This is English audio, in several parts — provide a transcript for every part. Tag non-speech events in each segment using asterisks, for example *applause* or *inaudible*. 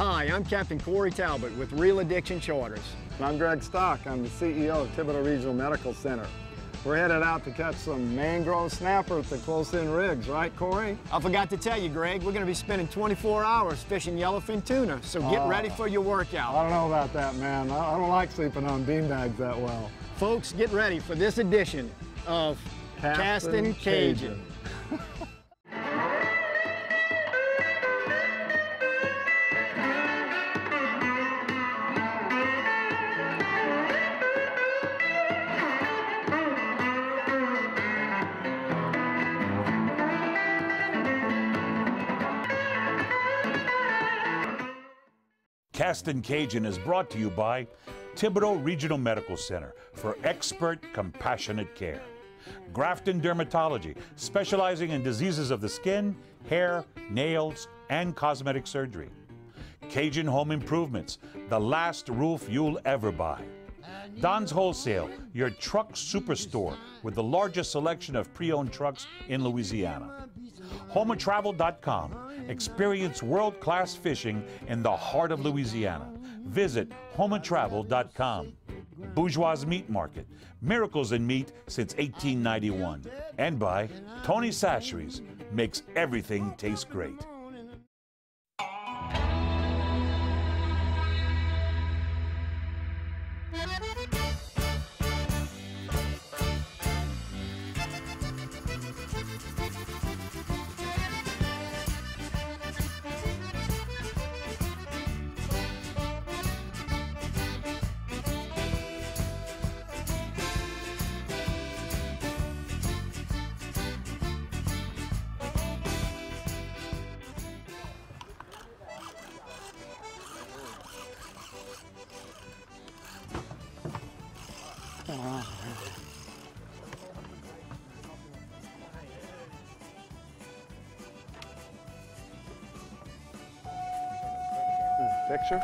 Hi, I'm Captain Cory Talbot with Reel Addiction Charters. And I'm Greg Stock. I'm the CEO of Thibodaux Regional Medical Center. We're headed out to catch some mangrove snapper at the close-in rigs, right, Cory? I forgot to tell you, Greg, we're going to be spending 24 hours fishing yellowfin tuna, so get Oh. ready for your workout. I don't know about that, man. I don't like sleeping on beanbags that well. Folks, get ready for this edition of Castin' Cajun. *laughs* Castin Cajun is brought to you by Thibodaux Regional Medical Center for expert, compassionate care. Grafton Dermatology, specializing in diseases of the skin, hair, nails, and cosmetic surgery. Cajun Home Improvements, the last roof you'll ever buy. Don's Wholesale, your truck superstore with the largest selection of pre owned trucks in Louisiana. HomeAndTravel.com. Experience world class fishing in the heart of Louisiana. Visit HomeAndTravel.com. Bourgeois Meat Market. Miracles in meat since 1891. And by Tony Chachere's. Makes everything taste great. Picture?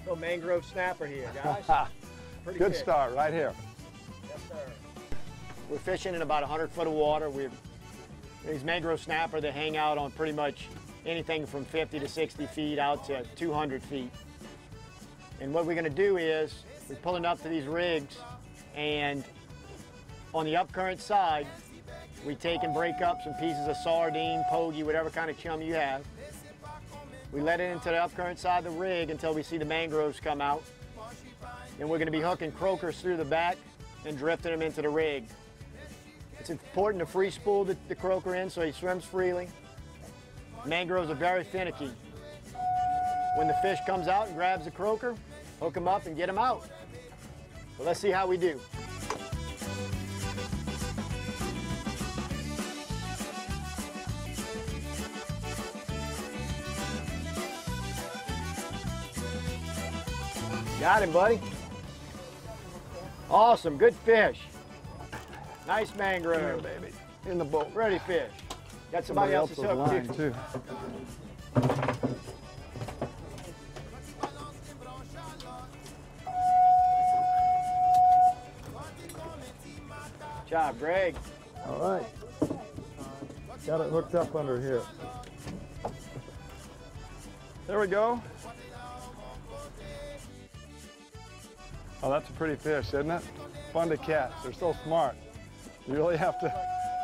Little mangrove snapper here, guys. *laughs* Pretty Good fish. start right here. Yes, sir. We're fishing in about 100 foot of water. We're, these mangrove snapper, they hang out on pretty much anything from 50 to 60 feet out to 200 feet. And what we're gonna do is, we're pulling up to these rigs and on the upcurrent side, we take and break up some pieces of sardine, pogie, whatever kind of chum you have. We let it into the upcurrent side of the rig until we see the mangroves come out. Then we're gonna be hooking croakers through the back and drifting them into the rig. It's important to free spool the, the croaker in so he swims freely. Mangroves are very finicky. When the fish comes out and grabs the croaker, hook him up and get him out. So let's see how we do. Got him, buddy. Awesome, good fish. Nice mangrove. baby. In the boat. Ready fish. Got somebody, else's else's hook line, too. too. Job, Greg. All right. Got it hooked up under here. There we go. Oh, that's a pretty fish, isn't it? Fun to catch. They're so smart. You really have to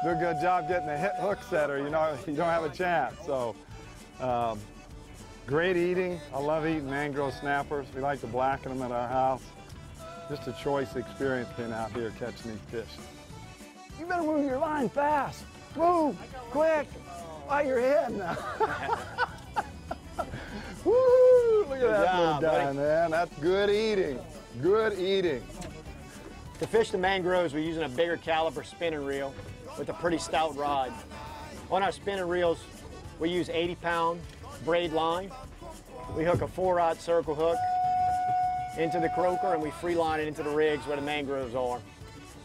do a good job getting a hit hook set or You know, you don't have a chance. So, um, great eating. I love eating mangrove snappers. We like to blacken them at our house. Just a choice experience being out here catching these fish. You better move your line fast. Move, quick. While you're hitting now. *laughs* Woo! Look at Good that job, little guy, man. That's good eating. Good eating. To fish the mangroves, we're using a bigger caliber spinning reel with a pretty stout rod. On our spinning reels, we use 80 pound braid line. We hook a four rod circle hook into the croaker and we free line it into the rigs where the mangroves are.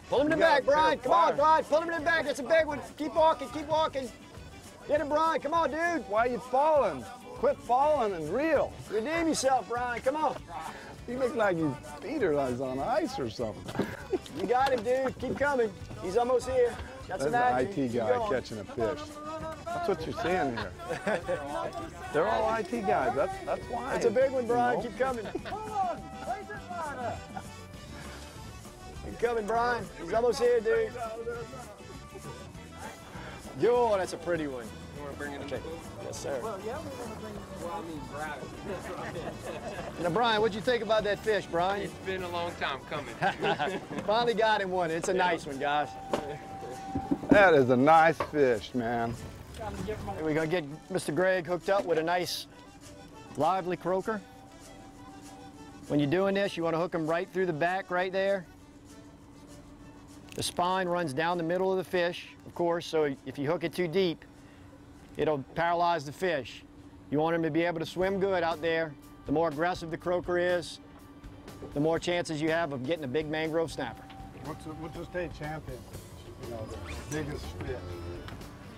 Pull him in the back, Brian. Come on, Fire. Brian. Pull him in the back. That's a big one. Keep walking, keep walking. Get him, Brian. Come on, dude. Why are you falling? Quit falling and reel. Redeem yourself, Brian. Come on. You look like your feet are on ice or something. *laughs* You got him, dude. Keep coming. He's almost here. Got That's an. IT guy going. catching a fish. That's what you're seeing here. *laughs* They're all IT guys. That's that's why. It's a big one, Brian. you know. Keep coming. *laughs* Keep coming, Brian. He's almost here, dude. Yo, that's a pretty one. You want to bring it okay. Yes, sir. well i mean brian Now, Brian, what'd you think about that fish, Brian? It's been a long time coming. *laughs* Finally got him one. It's a nice one, guys. That is a nice fish, man. We're gonna get Mr. Greg hooked up with a nice lively croaker. When you're doing this, you wanna hook him right through the back right there. The spine runs down the middle of the fish, of course, so if you hook it too deep, it'll paralyze the fish. You want them to be able to swim good out there. The more aggressive the croaker is, the more chances you have of getting a big mangrove snapper. What's the, what's the state champion? You know, the biggest fish.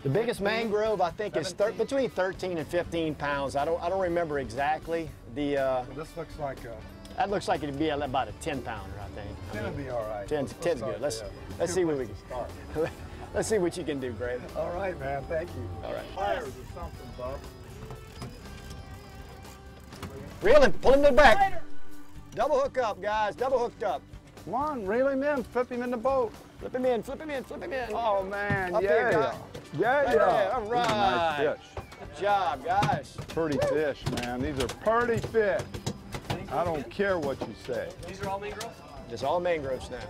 The biggest mangrove, I think, is thir between 13 and 15 pounds. I don't, I don't remember exactly. The uh, This looks like a. that looks like it'd be about a 10 pounder, I think. I It'll be all right. 10 Let's- 10's let's good. Let's there. Let's see what we to start. *laughs* let's see what you can do, Greg. All right, man. Thank you. All right. Pliers or something, bub. Reel him, pull him to the back. Double hook up, guys. Double hooked up. Come on, reel him in. Flip him in the boat. Flip him in, flip him in, flip him in. Oh man, Up yeah, there, guy. yeah, Right yeah. there, all Nice fish. Good job, guys. Pretty fish, man. These are pretty fish. I don't care what you say. These are all mangroves? Just all mangrove snap.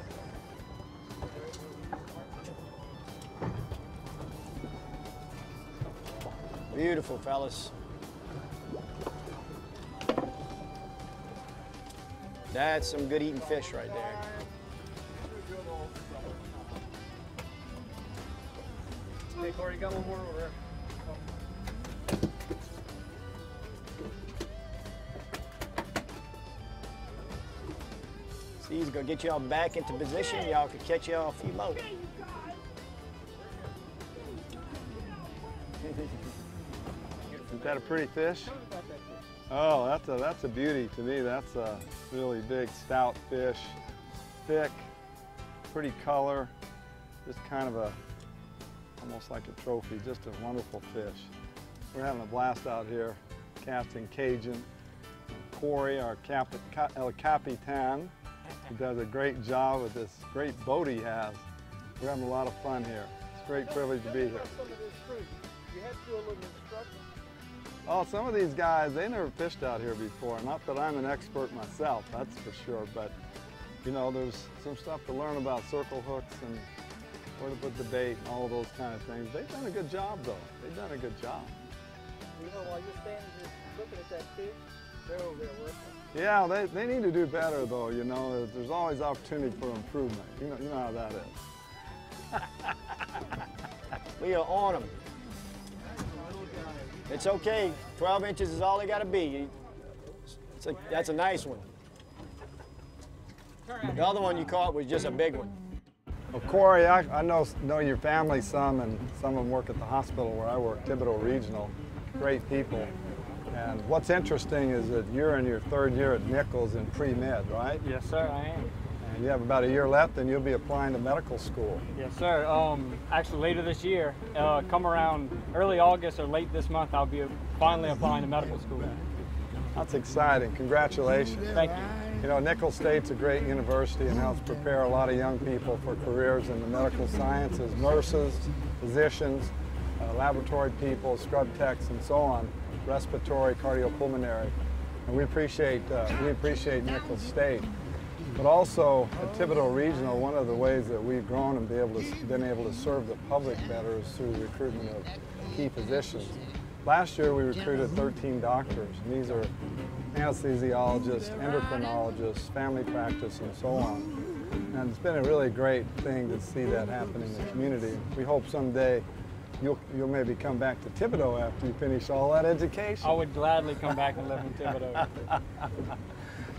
Beautiful, fellas. That's some good eating fish right there. Hey, Corey, you got one more over there. See, he's gonna get y'all back into position. Y'all could catch y'all a few more. That a pretty fish? Oh, that's a that's a beauty to me. That's a really big stout fish, thick, pretty color, just kind of a almost like a trophy. Just a wonderful fish. We're having a blast out here, casting Cajun. Cory, our cap, ca- El Capitan, he does a great job with this great boat he has. We're having a lot of fun here. It's a great privilege to be here. Oh, some of these guys, they never fished out here before. Not that I'm an expert myself, that's for sure, but you know, there's some stuff to learn about circle hooks and where to put the bait and all of those kind of things. They've done a good job though. They've done a good job. You know, while you're standing just looking at that fish, they're over there working. Yeah, they, they need to do better though, you know. There's always opportunity for improvement. You know, you know how that is. *laughs* We are on them. It's okay. 12 inches is all they got to be. It's a, that's a nice one. The other one you caught was just a big one. Well, Corey, I, I know know your family some, and some of them work at the hospital where I work, Thibodaux Regional. Great people. And what's interesting is that you're in your third year at Nicholls in pre-med, right? Yes, sir, I am. And you have about a year left, and you'll be applying to medical school. Yes, sir. Um, actually, later this year, uh, come around early August or late this month, I'll be finally applying to medical school. That's exciting. Congratulations. Thank you. You know, Nicholls State's a great university and helps prepare a lot of young people for careers in the medical sciences, nurses, physicians, uh, laboratory people, scrub techs, and so on, respiratory, cardiopulmonary. And we appreciate, uh, we appreciate Nicholls State. But also at Thibodaux Regional, one of the ways that we've grown and be able to, been able to serve the public better is through recruitment of key physicians. Last year we recruited 13 doctors, and these are anesthesiologists, endocrinologists, family practice, and so on. And it's been a really great thing to see that happen in the community. We hope someday you'll, you'll maybe come back to Thibodaux after you finish all that education. I would gladly come back and live in Thibodaux. *laughs*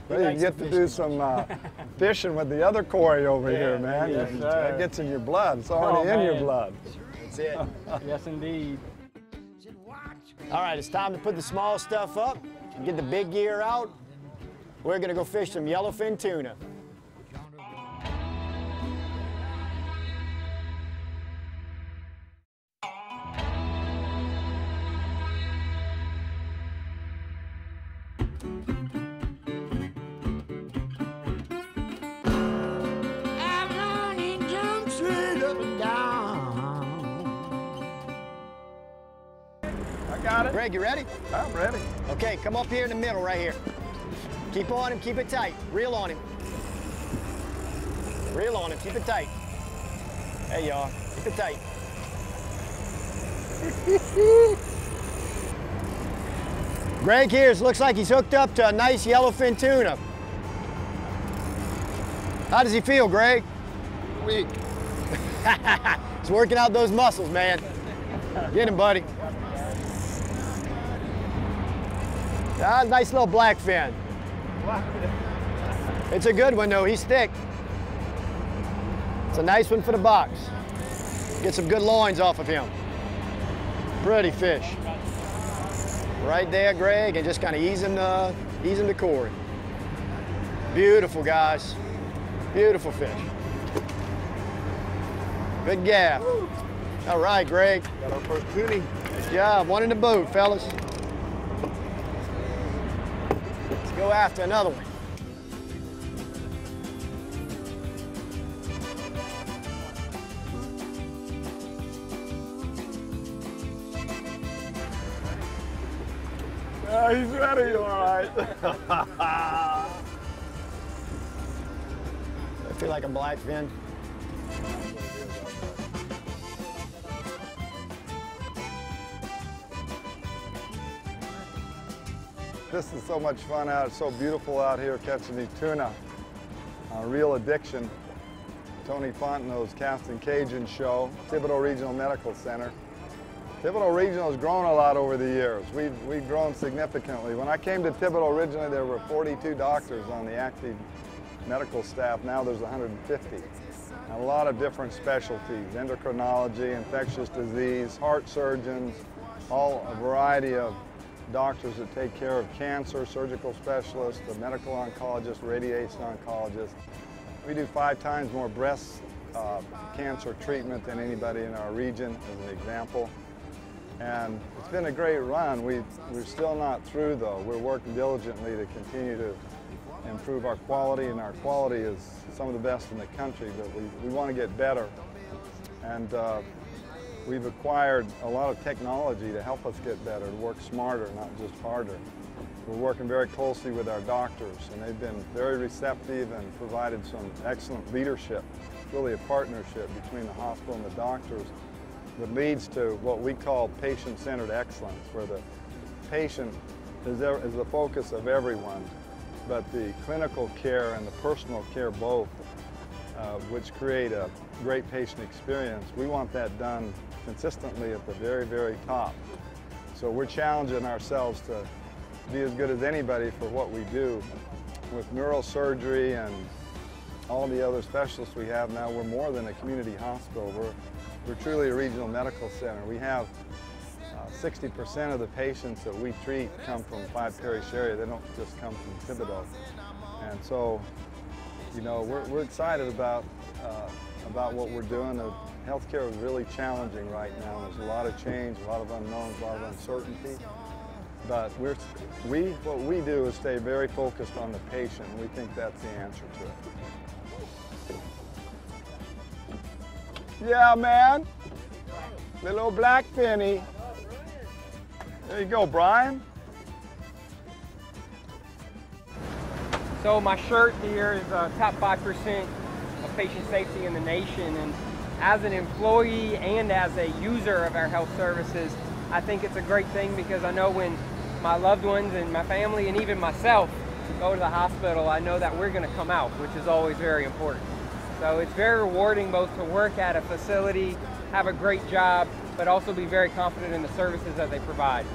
Well, you get to do some uh, *laughs* fishing with the other Corey over here, man. yes, sir. that gets in your blood. It's already Oh, in your blood. That's it. yes, indeed. All right, it's time to put the small stuff up and get the big gear out. We're gonna go fish some yellowfin tuna. Greg, you ready? I'm ready. Okay, come up here in the middle right here. Keep on him, keep it tight. Reel on him. Reel on him, keep it tight. There you are, keep it tight. *laughs* Greg here looks like he's hooked up to a nice yellowfin tuna. How does he feel, Greg? Weak. *laughs* He's working out those muscles, man. Get him, buddy. Ah, nice little black fin. It's a good one, though. He's thick. It's a nice one for the box. Get some good loins off of him. Pretty fish. Right there, Greg, and just kind of ease him to, ease him to cord. Beautiful, guys. Beautiful fish. Good gaff. All right, Greg. Got our first toonie. Good job. One in the boat, fellas. Go after another one. Yeah, he's ready, all right. *laughs* I feel like a black fin. This is so much fun out. It's so beautiful out here catching these tuna. Uh, Reel Addiction. Tony Fontenot's Castin' Cajun show, Thibodaux Regional Medical Center. Thibodaux Regional has grown a lot over the years. We've, we've grown significantly. When I came to Thibodaux originally, there were 42 doctors on the active medical staff. Now there's 150. A lot of different specialties, endocrinology, infectious disease, heart surgeons, all a variety of doctors that take care of cancer, surgical specialists, the medical oncologist, radiation oncologist. We do five times more breast uh, cancer treatment than anybody in our region, as an example. And it's been a great run. We, we're still not through, though. We're working diligently to continue to improve our quality, and our quality is some of the best in the country, but we, we want to get better. And uh, we've acquired a lot of technology to help us get better, to work smarter, not just harder. We're working very closely with our doctors, and they've been very receptive and provided some excellent leadership, really a partnership between the hospital and the doctors that leads to what we call patient-centered excellence, where the patient is, there, is the focus of everyone, but the clinical care and the personal care both, uh, which create a great patient experience. We want that done consistently at the very, very top. So we're challenging ourselves to be as good as anybody for what we do. With neurosurgery and all the other specialists we have now, we're more than a community hospital. We're, we're truly a regional medical center. We have 60% uh, of the patients that we treat come from Five Parish area. They don't just come from Thibodaux. And so, you know, we're, we're excited about, uh, about what we're doing. The healthcare is really challenging right now. There's a lot of change, a lot of unknowns, a lot of uncertainty. But we're, we, what we do is stay very focused on the patient. We think that's the answer to it. Yeah, man. Little black penny. There you go, Brian. So my shirt here is uh, top 5% of patient safety in the nation. And as an employee and as a user of our health services, I think it's a great thing because I know when my loved ones and my family and even myself go to the hospital, I know that we're going to come out, which is always very important. So it's very rewarding both to work at a facility, have a great job, but also be very confident in the services that they provide.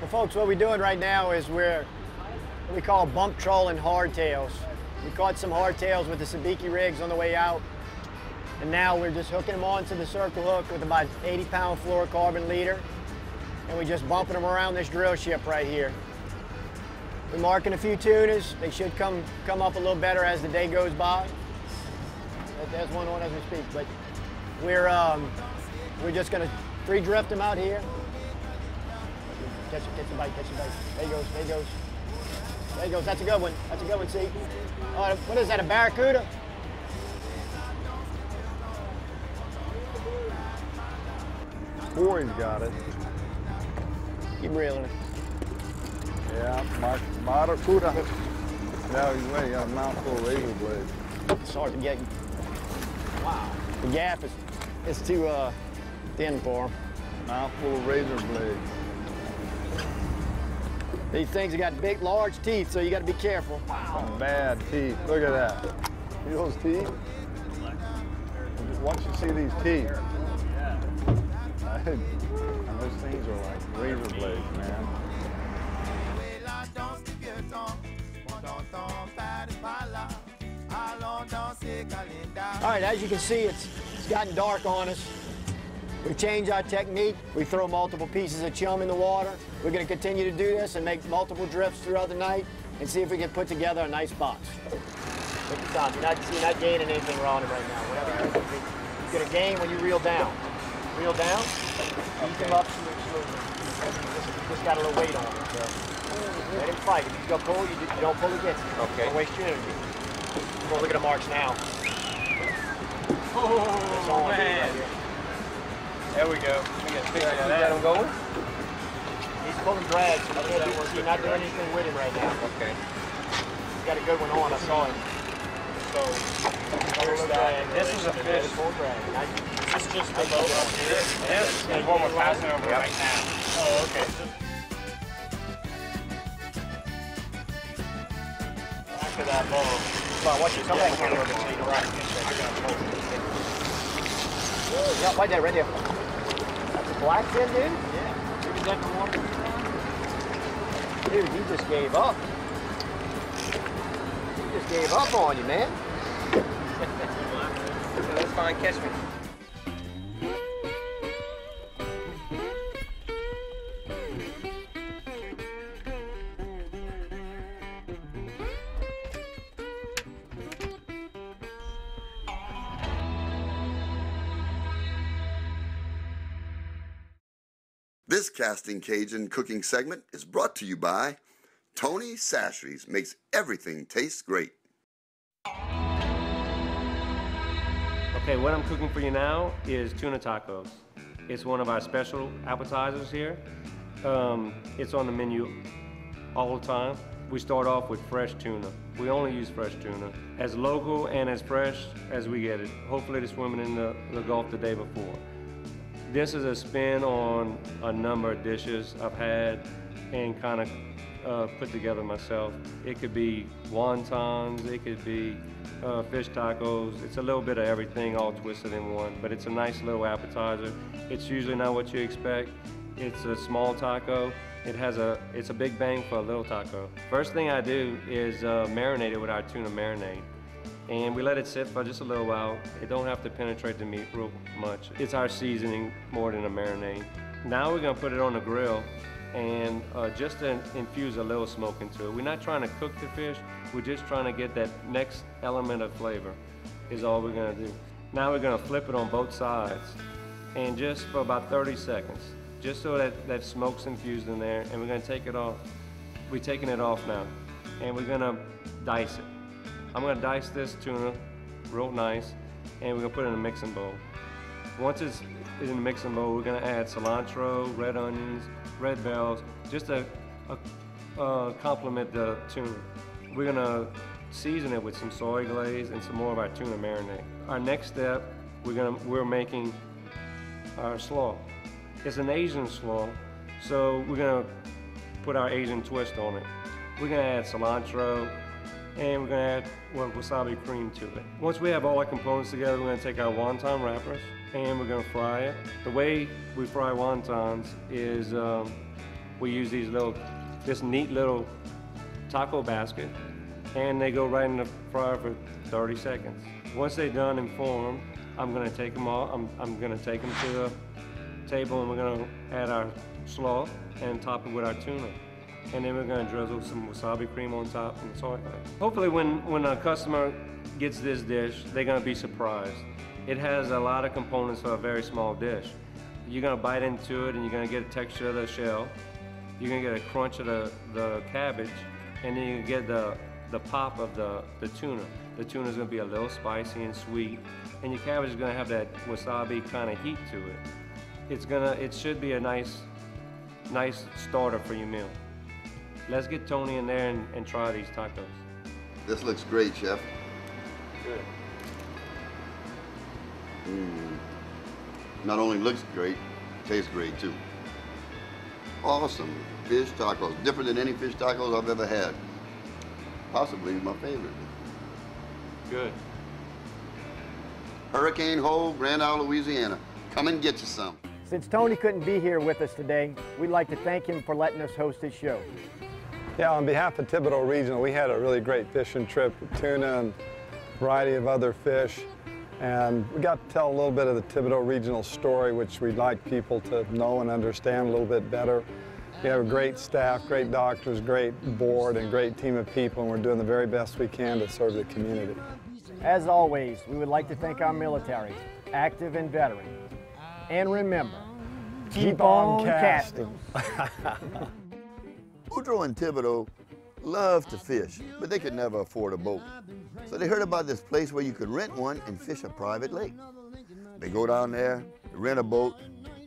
Well, folks, what we're doing right now is we're we call bump trolling hardtails. We caught some hardtails with the sabiki rigs on the way out, and now we're just hooking them onto the circle hook with about 80 pound fluorocarbon leader, and we're just bumping them around this drill ship right here. We're marking a few tunas. They should come, come up a little better as the day goes by. There's one on as we speak, but we're, um, we're just gonna free drift them out here. Catch, catch a bite, catch a bite. There he goes, there he goes. There he goes, that's a good one. That's a good one, see? Uh, what is that, a barracuda? Corey's got it. Keep reeling it. Yeah, Mar- Maracuda. Now he's he got a mouthful of razor blades. It's hard to get. Wow. The gap is, is too uh, thin for him. Mouthful of razor blades. These things have got big, large teeth, so you got to be careful. Some bad teeth. Look at that. See those teeth? Once you see these teeth, and *laughs* those things are like razor blades, man. All right, as you can see, it's, it's gotten dark on us. We've changed our technique. We throw multiple pieces of chum in the water. We're going to continue to do this and make multiple drifts throughout the night and see if we can put together a nice box. Take your time. You're not, you're not gaining anything wrong right now. Whatever you're going to gain when you reel down. Reel down, ease them up smoothly. Just, just got a little weight on it. So. Let him fight. If you go pull, you, you don't pull against him. Okay. Don't waste your energy. Well, look at the march now. Oh, That's all I do right man. Here. There we go. We got to figure Keep that out. one going. He's pulling drag, so you can't do, not doing anything with him right now. Okay. He's got a good one on, I saw him. So, Here's that. This is a fish. Full drag. Now you- It's just the boat up here. This is what we're passing over right now. Oh, okay. Back to that. Come on, watch it. Come back here a little bit so you can. Yeah, right there, right there. That's a black fin, dude? Yeah. He was that the one? Dude, he just gave up. He just gave up on you, man. *laughs* That's fine. Catch me. This Castin' Cajun cooking segment is brought to you by Tony Chachere's makes everything taste great. Okay, what I'm cooking for you now is tuna tacos. It's one of our special appetizers here. Um, it's on the menu all the time. We start off with fresh tuna. We only use fresh tuna. As local and as fresh as we get it. Hopefully they're swimming in the, the Gulf the day before. This is a spin on a number of dishes I've had and kind of uh, put together myself. It could be wontons, it could be uh, fish tacos. It's a little bit of everything all twisted in one, but it's a nice little appetizer. It's usually not what you expect. It's a small taco. It has a, it's a big bang for a little taco. First thing I do is uh, marinate it with our tuna marinade and we let it sit for just a little while. It don't have to penetrate the meat real much. It's our seasoning more than a marinade. Now we're gonna put it on the grill and uh, just to infuse a little smoke into it. We're not trying to cook the fish, we're just trying to get that next element of flavor is all we're gonna do. Now we're gonna flip it on both sides and just for about 30 seconds, just so that, that smoke's infused in there and we're gonna take it off. We're taking it off now and we're gonna dice it. I'm gonna dice this tuna real nice and we're gonna put it in a mixing bowl. Once it's in the mixing bowl, we're gonna add cilantro, red onions, red bells, just to uh, complement the tuna. We're gonna season it with some soy glaze and some more of our tuna marinade. Our next step, we're gonna we're making our slaw. It's an Asian slaw, so we're gonna put our Asian twist on it. We're gonna add cilantro, and we're gonna add well, wasabi cream to it. Once we have all our components together, we're gonna take our wonton wrappers and we're gonna fry it. The way we fry wontons is um, we use these little, this neat little taco basket, and they go right in the fryer for 30 seconds. Once they're done and formed, I'm gonna take them all. I'm, I'm gonna take them to the table, and we're gonna add our slaw and top it with our tuna and then we're gonna drizzle some wasabi cream on top and soy. Hopefully when, when a customer gets this dish, they're gonna be surprised. It has a lot of components for a very small dish. You're gonna bite into it and you're gonna get a texture of the shell. You're gonna get a crunch of the, the cabbage, and then you get the, the pop of the, the tuna. The tuna's gonna be a little spicy and sweet, and your cabbage is gonna have that wasabi kind of heat to it. It's gonna, it should be a nice nice starter for your meal. Let's get Tony in there and, and try these tacos. This looks great, Chef. Good. Mm. Not only looks great, tastes great too. Awesome fish tacos, different than any fish tacos I've ever had. Possibly my favorite. Good. Hurricane Hole, Grand Isle, Louisiana. Come and get you some. Since Tony couldn't be here with us today, we'd like to thank him for letting us host his show. Yeah, on behalf of Thibodaux Regional, we had a really great fishing trip, tuna and a variety of other fish. And we got to tell a little bit of the Thibodaux Regional story, which we'd like people to know and understand a little bit better. We have a great staff, great doctors, great board, and great team of people, and we're doing the very best we can to serve the community. As always, we would like to thank our military, active and veteran. And remember, keep, on casting. *laughs* Boudreaux and Thibodeau loved to fish, but they could never afford a boat. So they heard about this place where you could rent one and fish a private lake. They go down there, rent a boat.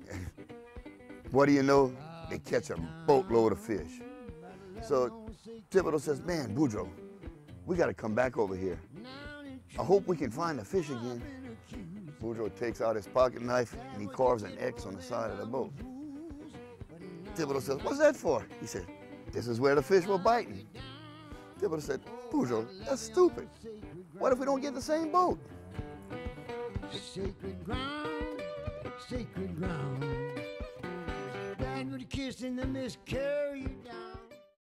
*laughs* what do you know? They catch a boatload of fish. So Thibodeau says, man, Boudreaux, we got to come back over here. I hope we can find the fish again. Boudreaux takes out his pocket knife and he carves an X on the side of the boat. Thibodeau says, what's that for? He said, this is where the fish were biting. Thibodeau said, Boudreaux, that's stupid. What if we don't get the same boat? Sacred ground, sacred ground. Bad with kiss and the mist carry you down.